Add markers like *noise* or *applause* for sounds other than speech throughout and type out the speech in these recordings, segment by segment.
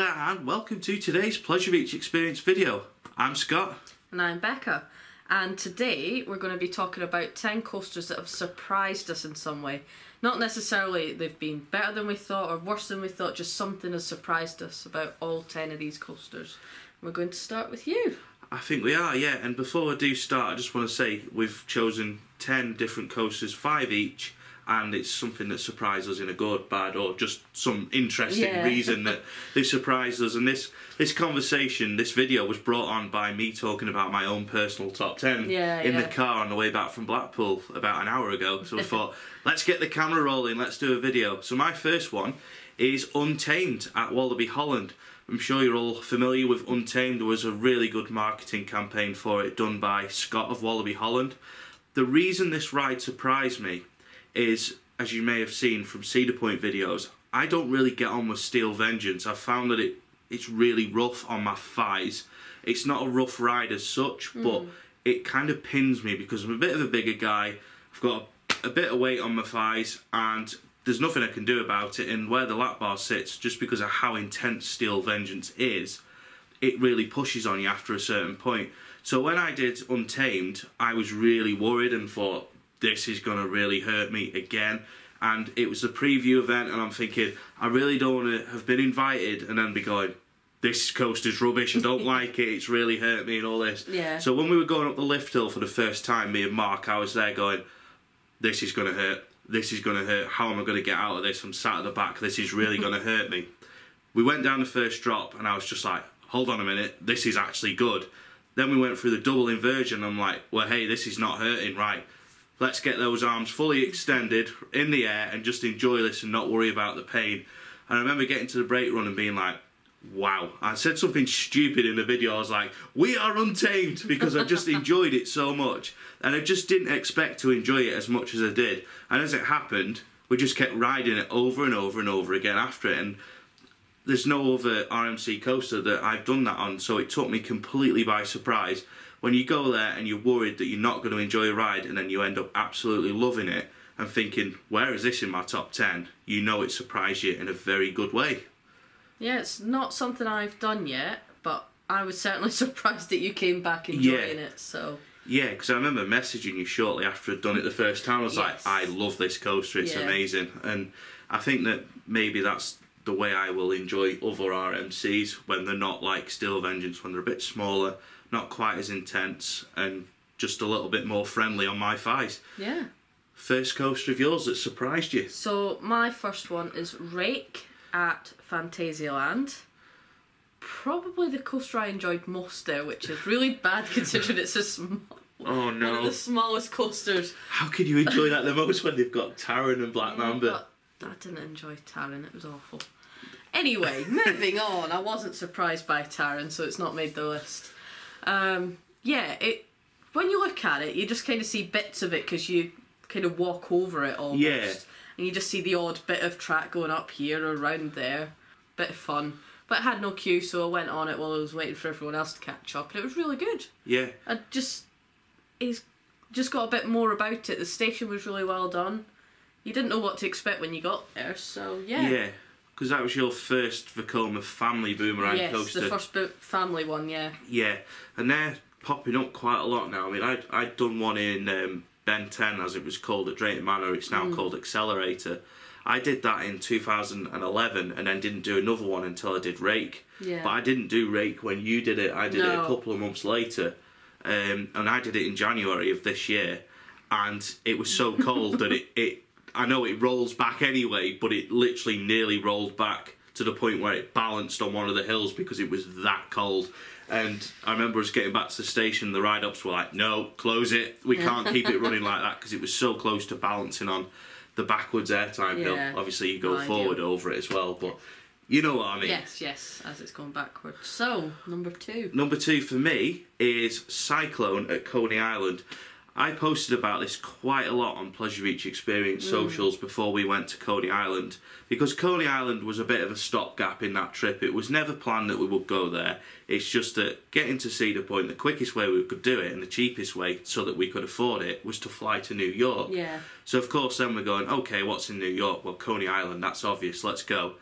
there and welcome to today's Pleasure Beach Experience video. I'm Scott. And I'm Becca. And today we're going to be talking about 10 coasters that have surprised us in some way. Not necessarily they've been better than we thought or worse than we thought, just something has surprised us about all 10 of these coasters. We're going to start with you. I think we are, yeah. And before I do start, I just want to say we've chosen 10 different coasters, five each, and it's something that surprised us in a good, bad, or just some interesting Yeah. reason that they've surprised us. And this this conversation, this video was brought on by me talking about my own personal top 10 Yeah, in yeah. the car on the way back from Blackpool about an hour ago. So I *laughs* thought, let's get the camera rolling, let's do a video. So my first one is Untamed at Walibi Holland. I'm sure you're all familiar with Untamed. There was a really good marketing campaign for it done by Scott of Walibi Holland. The reason this ride surprised me is, as you may have seen from Cedar Point videos, I don't really get on with Steel Vengeance. I've found that it it's really rough on my thighs. It's not a rough ride as such, hmm. but it kind of pins me because I'm a bit of a bigger guy. I've got a, a bit of weight on my thighs, and there's nothing I can do about it. And where the lap bar sits, just because of how intense Steel Vengeance is, it really pushes on you after a certain point. So when I did Untamed, I was really worried and thought this is going to really hurt me again. And it was a preview event, and I'm thinking I really don't want to have been invited and then be going, this coaster's rubbish. I don't *laughs* like it. It's really hurt me and all this. Yeah. So when we were going up the lift hill for the first time, me and Mark, I was there going, this is going to hurt. This is going to hurt. How am I going to get out of this? I'm sat at the back. This is really going *laughs* to hurt me. We went down the first drop, and I was just like, hold on a minute. This is actually good. Then we went through the double inversion. And I'm like, well, hey, this is not hurting, right? Let's get those arms fully extended in the air and just enjoy this and not worry about the pain. And I remember getting to the brake run and being like, wow. I said something stupid in the video. I was like, we are untamed because I just *laughs* enjoyed it so much. And I just didn't expect to enjoy it as much as I did. And as it happened, we just kept riding it over and over and over again after it. And there's no other RMC coaster that I've done that on, so it took me completely by surprise. When you go there and you're worried that you're not going to enjoy a ride, and then you end up absolutely loving it and thinking, where is this in my top 10? You know it surprised you in a very good way. Yeah, it's not something I've done yet, but I was certainly *laughs* surprised that you came back enjoying Yeah. it, so. Yeah, because I remember messaging you shortly after I'd done it the first time. I was Yes. like, I love this coaster, it's Yeah. amazing. And I think that maybe that's the way I will enjoy other RMCs when they're not like Steel Vengeance, when they're a bit smaller, not quite as intense, and just a little bit more friendly on my thighs. Yeah. First coaster of yours that surprised you? So my first one is Rake at Phantasialand. Probably the coaster I enjoyed most there, which is really bad *laughs* considering it's a small, Oh one of the smallest coasters. How can you enjoy that the most when they've got Taron and Black Mamba? But I didn't enjoy Taron, it was awful. Anyway, *laughs* moving on. I wasn't surprised by Taron, so it's not made the list. Um, yeah, it. When you look at it, you just kind of see bits of it because you kind of walk over it almost, Yeah. and you just see the odd bit of track going up here or around there. Bit of fun, but it had no queue, so I went on it while I was waiting for everyone else to catch up, and it was really good. Yeah. I just it's just got a bit more about it. The station was really well done. You didn't know what to expect when you got there, so yeah. Yeah. Because that was your first Vekoma family boomerang yes, coaster. the first bo- family one, yeah. Yeah, and they're popping up quite a lot now. I mean, I'd, I'd done one in um, Ben 10, as it was called at Drayton Manor. It's Mm. now called Accelerator. I did that in 2011 and then didn't do another one until I did Rake. Yeah. But I didn't do Rake when you did it. I did it a couple of months later. Um, and I did it in January of this year. And it was so cold that it, it, I know it rolls back anyway, but it literally nearly rolled back to the point where it balanced on one of the hills because it was that cold. And I remember us getting back to the station, the ride ups were like, no, close it. We can't keep it *laughs* running like that because it was so close to balancing on the backwards airtime hill. Obviously, you go Not forward ideal. over it as well, but you know what I mean. Yes, yes, as it's going backwards. So, number two. Number two for me is Cyclone at Coney Island. I posted about this quite a lot on Pleasure Beach Experience mm. socials before we went to Coney Island because Coney Island was a bit of a stopgap in that trip. It was never planned that we would go there. It's just that getting to Cedar Point, the quickest way we could do it and the cheapest way so that we could afford it was to fly to New York. Yeah. So of course then we're going, okay, what's in New York? Well, Coney Island, that's obvious, let's go.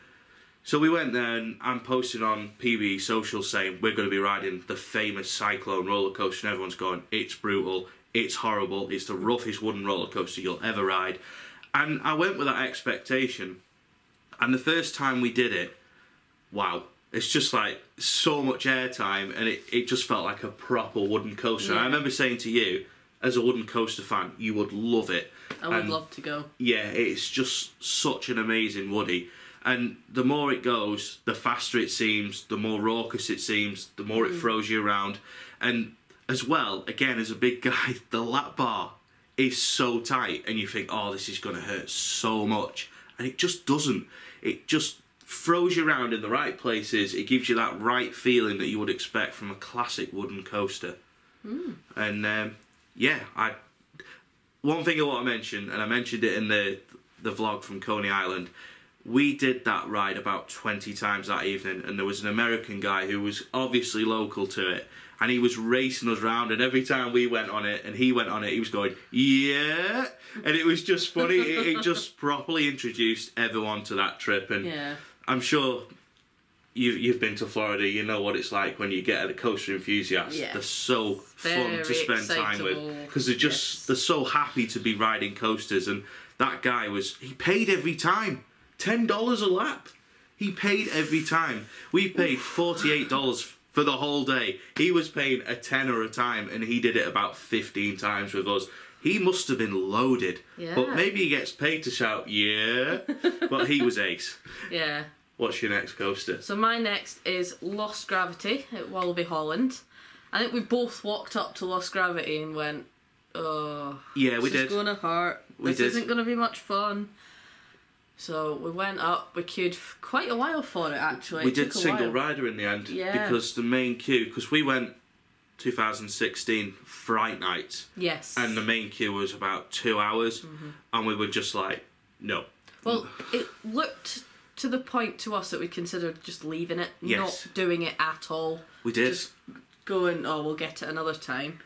So we went there and I'm posting on PB social saying we're going to be riding the famous Cyclone roller coaster and everyone's going, it's brutal, it's horrible, it's the roughest wooden roller coaster you'll ever ride. And I went with that expectation. And the first time we did it, wow, it's just like so much airtime and it, it just felt like a proper wooden coaster. And I remember saying to you, as a wooden coaster fan, you would love it. I would And- love to go. yeah, it's just such an amazing Woody. And the more it goes, the faster it seems, the more raucous it seems, the more it mm. throws you around. And as well, again, as a big guy, *laughs* the lap bar is so tight, and you think, oh, this is going to hurt so much. And it just doesn't. It just throws you around in the right places. It gives you that right feeling that you would expect from a classic wooden coaster. And um, yeah, I one thing I want to mention, and I mentioned it in the the vlog from Coney Island. We did that ride about 20 times that evening, and there was an American guy who was obviously local to it, and he was racing us round. And every time we went on it, and he went on it, he was going, "Yeah," and it was just funny. it, it just *laughs* properly introduced everyone to that trip, and Yeah. I'm sure you, you've been to Florida. You know what it's like when you get a coaster enthusiast. They're so fun to Very spend time with because they're just Yes. they're so happy to be riding coasters. And that guy was he paid every time, ten dollars a lap. He paid every time. We paid forty eight dollars for the whole day. He was paying a tenner a time, and he did it about fifteen times with us. He must have been loaded, Yeah. but maybe he gets paid to shout "yeah." *laughs* but he was ace. Yeah. What's your next coaster? So my next is Lost Gravity at Walibi Holland. I think we both walked up to Lost Gravity and went, "Oh, Yeah, we this did. is gonna hurt. We this did. isn't gonna be much fun." So we went up. We queued quite a while for it. Actually, we It did single while. rider in the end Yeah. because the main queue because we went 2016 fright night Yes. and the main queue was about two hours Mm-hmm. and we were just like no Well, it looked to the point to us that we considered just leaving it, Yes. not doing it at all, we did Just- going, "Oh, we'll get it another time."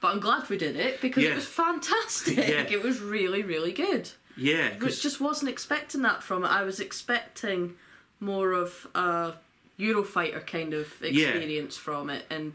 But I'm glad we did it because Yeah. it was fantastic. *laughs* Yeah. It was really, really good. Yeah 'cause- just wasn't expecting that from it. I was expecting more of a Eurofighter kind of Yeah. experience from it, and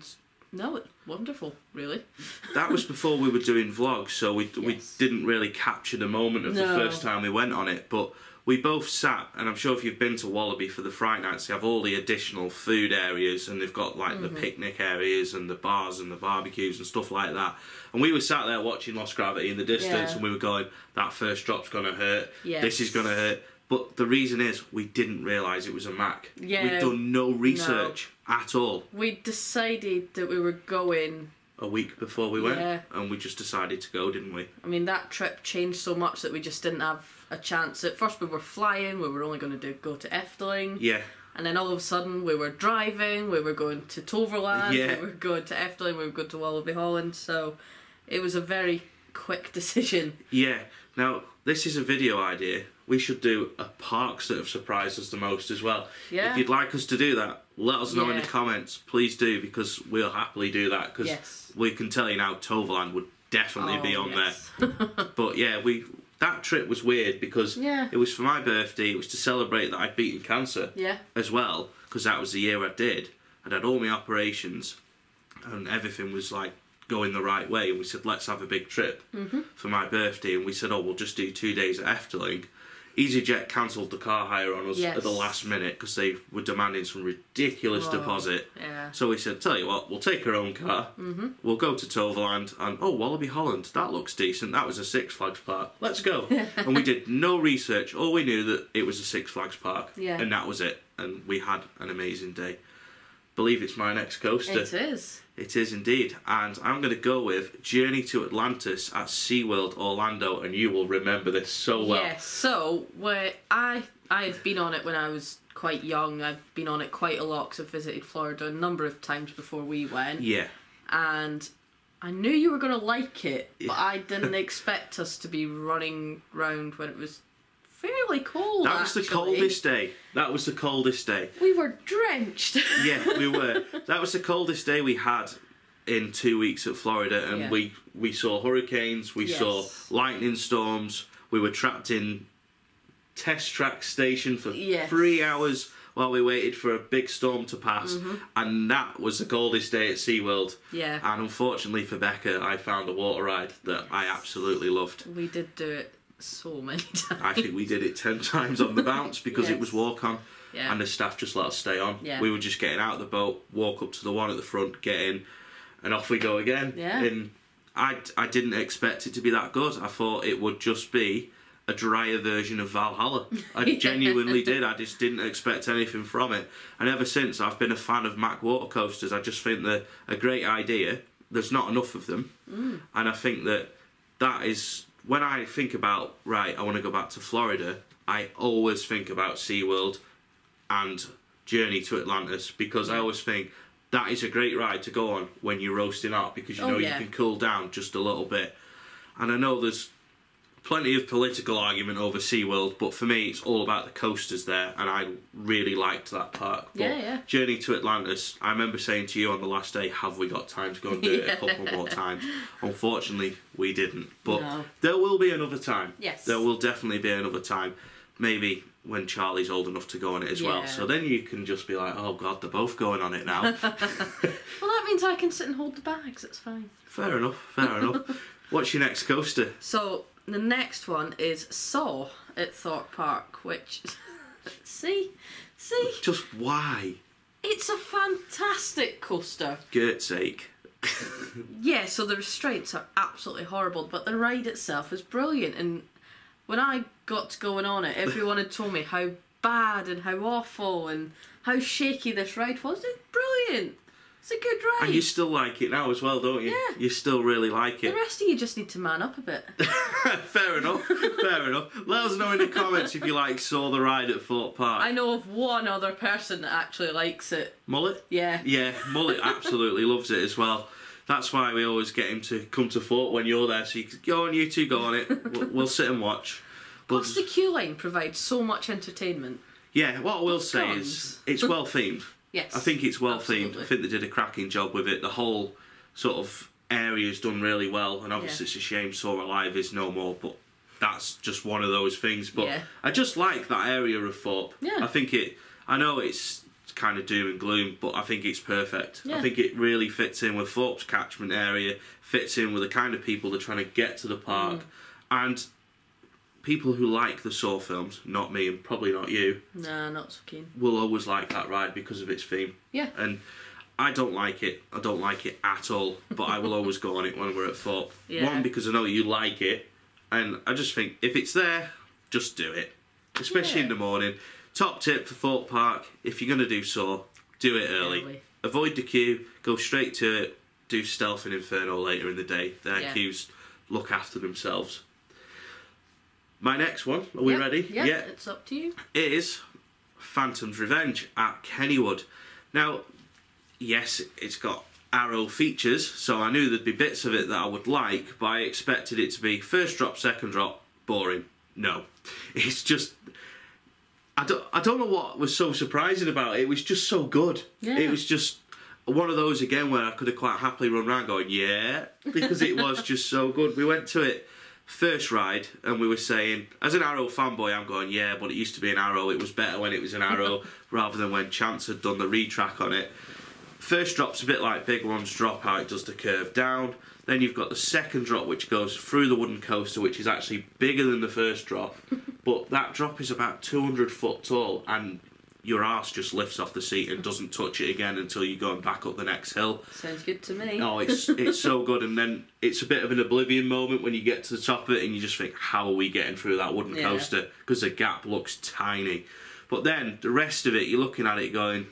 no, it's wonderful, really. *laughs* that was before we were doing vlogs so we, we didn't really capture the moment of the first time we went on it but we both sat and i'm sure if you've been to walibi for the fright nights they have all the additional food areas and they've got like Mm-hmm. the picnic areas and the bars and the barbecues and stuff like that and we were sat there watching lost gravity in the distance Yeah. and we were going that first drop's gonna hurt Yes. this is gonna hurt but the reason is we didn't realise it was a Mack Yeah. we'd done no research at all We decided that we were going a week before we went Yeah. and we just decided to go didn't we I mean, that trip changed so much that we just didn't have a chance. At first, we were flying, we were only going to do, go to Efteling, yeah and then all of a sudden, we were driving, we were going to Toverland, Yeah. we were going to Efteling, we were going to Walibi Holland, so it was a very quick *laughs* decision. Yeah. Now, this is a video idea. We should do a parks that have surprised us the most as well. Yeah. If you'd like us to do that, let us know in the comments. Please do because we'll happily do that because Yes. we can tell you now Toverland would definitely be Oh, on yes. there. *laughs* But yeah, we that trip was weird because Yeah. it was for my birthday. It was to celebrate that I'd beaten cancer Yeah. as well because that was the year I did. I'd had all my operations and everything was like going the right way. And we said, let's have a big trip Mm-hmm. for my birthday. And we said, oh, we'll just do two days at Efteling. EasyJet cancelled the car hire on us Yes. at the last minute because they were demanding some ridiculous Oh. deposit. Yeah. So we said, tell you what, we'll take our own car. Mm-hmm. We'll go to Toverland and oh, Walibi Holland, that looks decent. That was a Six Flags park. Let's go. *laughs* and we did no research. All we knew that it was a Six Flags park, Yeah. and that was it. And we had an amazing day. Believe it's my next coaster. It is. It is indeed. And I'm going to go with Journey to Atlantis at SeaWorld Orlando, and you will remember this so well. Yes. So where I I had been on it when I was quite young. I've been on it quite a lot because I've visited Florida a number of times before we went, Yeah. and I knew you were gonna like it, but Yeah. I didn't *laughs* expect us to be running round when it was fairly cold. That was the coldest day. That was the coldest day. We were drenched. *laughs* Yeah, we were. That was the coldest day we had in two weeks at Florida, and Yeah. we we saw hurricanes, we saw lightning storms. We were trapped in test track station for Yes. three hours while we waited for a big storm to pass, Mm-hmm. and that was the coldest day at SeaWorld. Yeah. And unfortunately for Becca, I found a water ride that I absolutely loved. We did do it so many *laughs* times. I think we did it 10 times on the bounce because it was walk on. Yeah. And the staff just let us stay on. Yeah. We were just getting out of the boat, walk up to the one at the front, get in, and off we go again. Yeah. And I, I didn't expect it to be that good. I thought it would just be a drier version of Valhalla. I *laughs* *laughs* Yeah. genuinely did. I just didn't expect anything from it. And ever since, I've been a fan of Mack water coasters. I just think they're a great idea. There's not enough of them. Mm. And I think that that is when I think about right, I want to go back to Florida. I always think about SeaWorld and Journey to Atlantis because I always think that is a great ride to go on when you're roasting up because you Oh, know yeah. you can cool down just a little bit. And I know there's plenty of political argument over SeaWorld, but for me it's all about the coasters there and I really liked that park. But Yeah, yeah. Journey to Atlantis, I remember saying to you on the last day, have we got time to go and do it a *laughs* couple more times? Unfortunately, we didn't. But No. there will be another time. Yes. There will definitely be another time. Maybe when Charlie's old enough to go on it as well. Yeah. So then you can just be like, oh god, they're both going on it now. *laughs* Well, that means I can sit and hold the bags. It's fine. fair enough, fair enough. *laughs* What's your next coaster? So the next one is Saw at Thorpe Park, which see, see, Just why? it's a fantastic coaster. Gert's sake. Yeah, so the restraints are absolutely horrible, but the ride itself is brilliant. And when I got going on it, everyone had told me how bad and how awful and how shaky this ride was. It's brilliant. It's a good ride. And you still like it now as well, don't you? Yeah. You still really like it. the rest of you just need to man up a bit. *laughs* fair enough, fair enough. Let us know in the comments if you like saw the ride at Thorpe Park. I know of one other person that actually likes it. Mullet? Yeah. Yeah, Mullet absolutely loves it as well. That's why we always get him to come to Fort when you're there. So you can go on, you two go on it. *laughs* We'll, we'll sit and watch. We'll Plus, the queue line provides so much entertainment. yeah, what I will say is it's well themed. Yes. I think it's well themed. I think they did a cracking job with it. The whole sort of area is done really well, and obviously Yeah. it's a shame Saw Alive is no more, but that's just one of those things. But Yeah. I just like that area of Thorpe. Yeah. I think it. I know it's kind of doom and gloom, but I think it's perfect. Yeah. I think it really fits in with Thorpe's catchment area, fits in with the kind of people that are trying to get to the park, Mm. and people who like the Saw films, not me and probably not you, Nah, not so keen. will always like that ride because of its theme. Yeah. And I don't like it. I don't like it at all. But I will *laughs* always go on it when we're at Thorpe. Yeah. One because I know you like it, and I just think if it's there, just do it. Especially in the morning. Top tip for Thorpe Park: if you're going to do Saw, do it early. Early. Avoid the queue. Go straight to it. Do Stealth and Inferno later in the day. Their Yeah. queues look after themselves. My next one. Are we Yep, ready? Yeah, yeah it's up to you. is Phantom's Revenge at Kennywood. Now, yes, it's got arrow features, so I knew there'd be bits of it that I would like, but I expected it to be first drop, second drop, boring. No. *laughs* It's just. I don't, I don't know what was so surprising about it. It was just so good. Yeah. It was just one of those again where I could have quite happily run around going, yeah, because it was just so good. We went to it first ride and we were saying, as an Arrow fanboy, I'm going, yeah, but it used to be an Arrow. It was better when it was an *laughs* Arrow rather than when Chance had done the retrack on it. First drop's a bit like Big One's drop, how it does the curve down. Then you've got the second drop, which goes through the wooden coaster, which is actually bigger than the first drop. *laughs* but that drop is about 200 foot tall, and your ass just lifts off the seat and doesn't touch it again until you're going back up the next hill. Sounds good to me. Oh, it's *laughs* it's so good, and then it's a bit of an oblivion moment when you get to the top of it, and you just think, how are we getting through that wooden Yeah. coaster? Because the gap looks tiny. But then the rest of it, you're looking at it going,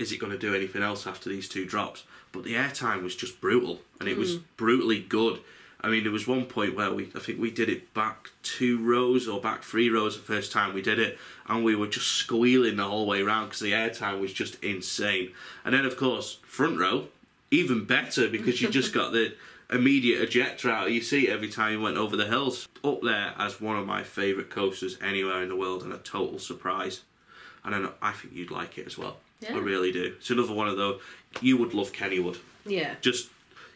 is it going to do anything else after these two drops? But the airtime was just brutal, and it was mm. brutally good. I mean, there was one point where we, I think we did it back two rows or back three rows the first time we did it, and we were just squealing the whole way around because the airtime was just insane. And then, of course, front row, even better because you just got the immediate ejector out of your seat every time you went over the hills. Up there as one of my favourite coasters anywhere in the world, and a total surprise. And I, know, I think you'd like it as well. Yeah. I really do. It's another one of those. You would love Kennywood Yeah. just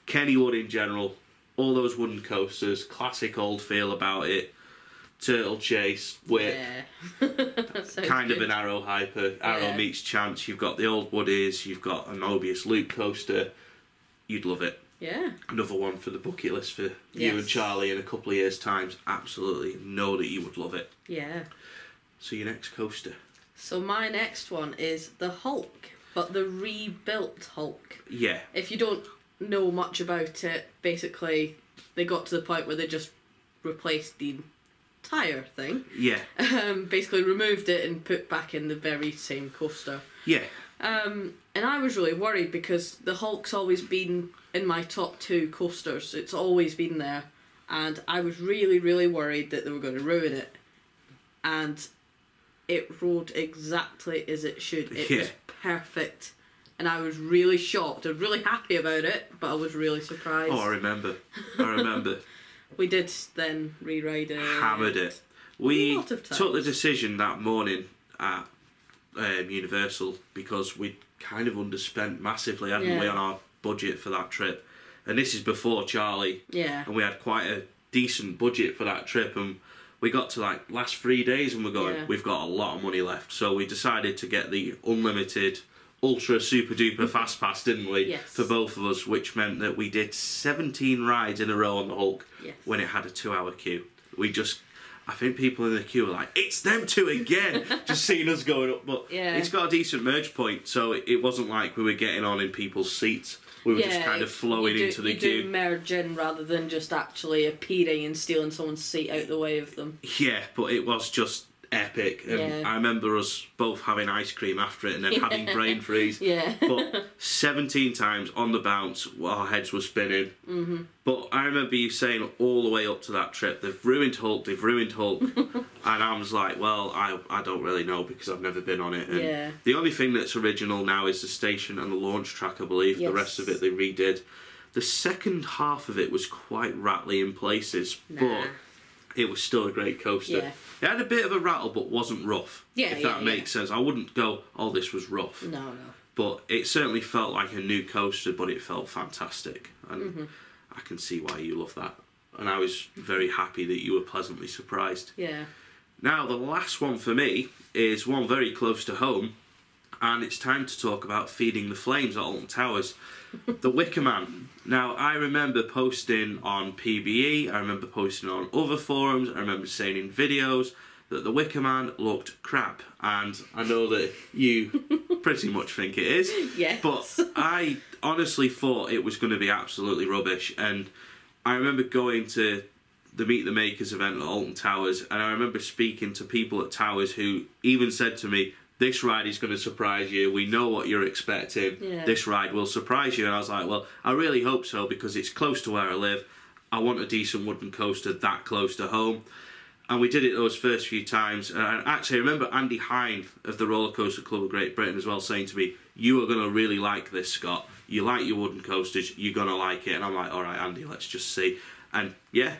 Kennywood in general, all those wooden coasters, classic old feel about it. turtle chase, whip, Yeah. *laughs* Kind of an Arrow hyper. Arrow Yeah. meets Chance. You've got the old Woodies. You've got a Mobius loop coaster. You'd love it. Yeah. Another one for the bucket list for you and Charlie in a couple of years' times. Absolutely know that you would love it. Yeah. So your next coaster. So my next one is the Hulk, but the rebuilt Hulk. Yeah. If you don't know much about it, basically they got to the point where they just replaced the entire thing. Yeah. Um, basically removed it and put back in the very same coaster. Yeah. Um, and I was really worried because the Hulk's always been in my top two coasters. It's always been there. And I was really, really worried that they were going to ruin it. And it rode exactly as it should. It Yeah. was perfect. And I was really shocked. I was really happy about it, but I was really surprised. Oh, I remember. I remember. *laughs* We did then rewrite it. Hammered it. We A lot of took the decision that morning at um, Universal because we kind of underspent massively, hadn't we, on our budget for that trip. And this is before Charlie, Yeah. and we had quite a decent budget for that trip. And we got to like last three days, and we're going, Yeah. we've got a lot of money left. So we decided to get the unlimited, ultra super duper *laughs* fast pass, didn't we? Yes. For both of us, which meant that we did 17 rides in a row on the Hulk Yes. when it had a two hour queue. We just, I think people in the queue were like, it's them two again, *laughs* just seeing us going up. But Yeah. it's got a decent merge point, so it, it wasn't like we were getting on in people's seats. We were just kind of flowing do, into the you queue. in rather than just actually appearing and stealing someone's seat out the way of them. Yeah, but it was just epic. And Yeah. I remember us both having ice cream after it and then *laughs* having brain freeze. Yeah. But 17 times on the bounce, our heads were spinning. Mm-hmm. But I remember you saying all the way up to that trip, they've ruined Hulk, they've ruined Hulk. *laughs* and I was like, well, I, I don't really know because I've never been on it. And Yeah. The only thing that's original now is the station and the launch track, I believe. The rest of it they redid. The second half of it was quite rattly in places, Nah. but it was still a great coaster. Yeah. It had a bit of a rattle, but wasn't rough. Yeah, if that yeah. makes sense. I wouldn't go, oh, this was rough. No, no. But it certainly felt like a new coaster, but it felt fantastic. And Mm-hmm. I can see why you love that. And I was very happy that you were pleasantly surprised. Yeah. Now, the last one for me is one very close to home, and it's time to talk about feeding the flames at Alton Towers. the Wicker Man. Now, I remember posting on PBE, I remember posting on other forums, I remember saying in videos that the Wicker Man looked crap, and I know that you *laughs* pretty much think it is. Yes. But I honestly thought it was going to be absolutely rubbish, and I remember going to the Meet the Makers event at Alton Towers, and I remember speaking to people at Towers who even said to me, "This ride is going to surprise you. We know what you're expecting. Yeah. This ride will surprise you." And I was like, "Well, I really hope so because it's close to where I live. I want a decent wooden coaster that close to home." And we did it those first few times. And I- actually, I remember Andy Hine of the Roller Coaster Club of Great Britain as well saying to me, You are going to really like this, Scott. You like your wooden coasters, you're going to like it. And I'm like, All right, Andy, let's just see. And yeah,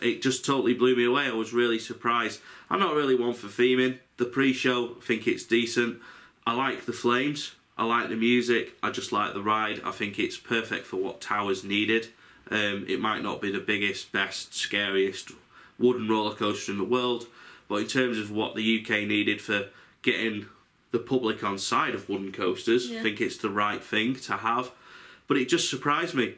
it just totally blew me away. I was really surprised. I'm not really one for theming. The pre show, I think it's decent. I like the flames. I like the music. I just like the ride. I think it's perfect for what Towers needed. Um, it might not be the biggest, best, scariest wooden roller coaster in the world, but in terms of what the UK needed for getting the public on side of wooden coasters, Yeah. I think it's the right thing to have. But it just surprised me.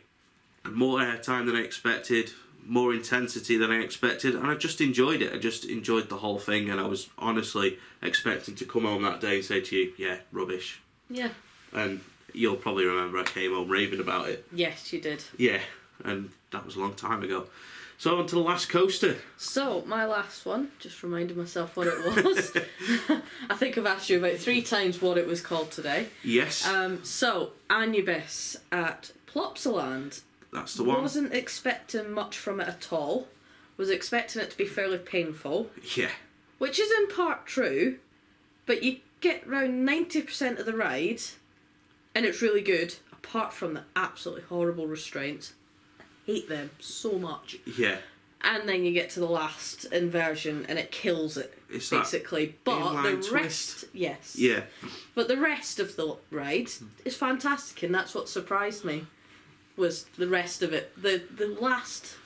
More airtime than I expected, more intensity than I expected, and I just enjoyed it. I just enjoyed the whole thing, and I was honestly expecting to come home that day and say to you, "Yeah, rubbish." Yeah. And you'll probably remember I came home raving about it. Yes, you did. Yeah, and that was a long time ago. So on to the last coaster. So, my last one, just reminded myself what it was. *laughs* I think I've asked you about three times what it was called today. Yes, Um, so, Anubis at Plopsaland. That's the one. Wasn't expecting much from it at all. Was expecting it to be fairly painful, Yeah, which is in part true, but you get around 90% of the ride and it's really good, apart from the absolutely horrible restraints. I hate them so much. yeah. And then you get to the last inversion and it kills it, It's basically. But the rest, yes. Yeah, But the rest of the ride is fantastic, and that's what surprised me. Was the rest of it the the last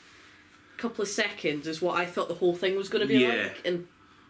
couple of seconds is what I thought the whole thing was going to be Yeah. like, and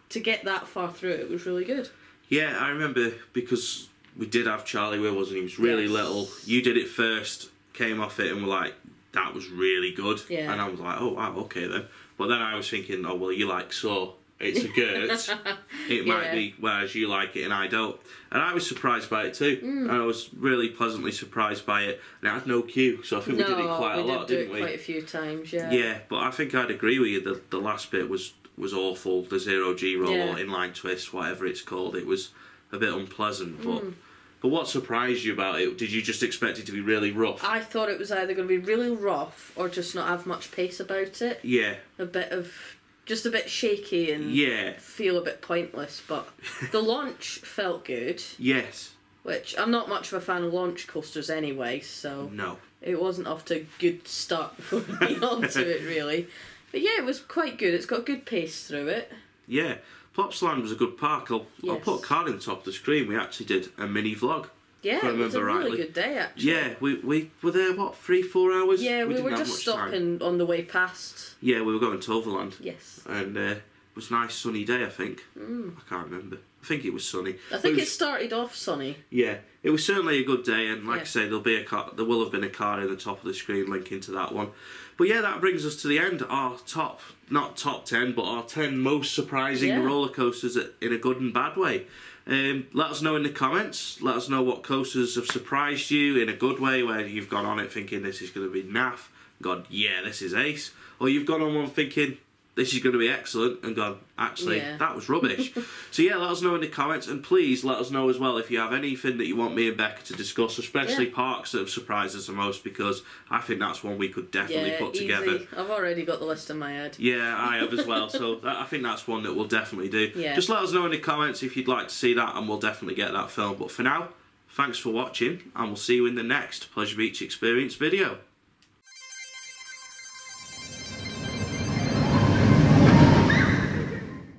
to get that far through it was really good. Yeah, I remember because we did have Charlie with us and he was really Yes. little. You did it first, came off it, and were like, that was really good. Yeah. And I was like, oh, wow, okay then. But then I was thinking, oh, well, you like Saw. It's a Gert. *laughs* it might Yeah. be, whereas you like it and I don't. And I was surprised by it too. Mm. And I was really pleasantly surprised by it. And it had no cue, so I think no, we did it quite a did lot, didn't we? quite a few times. Yeah. Yeah, but I think I'd agree with you. The the last bit was was awful. The zero G roll Yeah. or inline twist, whatever it's called, it was a bit unpleasant. But Mm. but what surprised you about it? Did you just expect it to be really rough? I thought it was either going to be really rough or just not have much pace about it. yeah, A bit of just a bit shaky and yeah, feel a bit pointless. But *laughs* the launch felt good, yes, which I'm not much of a fan of launch coasters anyway, so no, it wasn't off to a good start *laughs* before we onto it really. But yeah, it was quite good. It's got good pace through it. yeah. Plopsaland was a good park. I'll, I'll put a card in the top of the screen. We actually did a mini vlog. Yeah, it was a really good day actually. Yeah, we, we were there what three four hours. Yeah, we, didn't were just much time. stopping on the way past. Yeah, we were going to Toverland. Yes. and uh, it was a nice sunny day. I think Mm. I can't remember. I think it was sunny. I think It it started off sunny. Yeah, it was certainly a good day, and like Yeah. I say, there'll be a car, there will have been a card in the top of the screen linking to that one. But yeah, that brings us to the end. Our top, not top ten, but our ten most surprising Yeah. roller coasters in a good and bad way. Um, let us know in the comments. Let us know what coasters have surprised you in a good way, where you've gone on it thinking this is going to be naff, God, yeah this is ace, or you've gone on one thinking this is going to be excellent, and gone actually Yeah. that was rubbish. *laughs* so yeah, let us know in the comments, and please let us know as well if you have anything that you want me and Becca to discuss, especially Yeah. parks that have surprised us the most, because I think that's one we could definitely yeah, put easy. together. I've already got the list in my head. Yeah, I have as well. So *laughs* that, I think that's one that we'll definitely do. Yeah. Just let us know in the comments if you'd like to see that, and we'll definitely get that film. But for now, thanks for watching, and we'll see you in the next Pleasure Beach Experience video.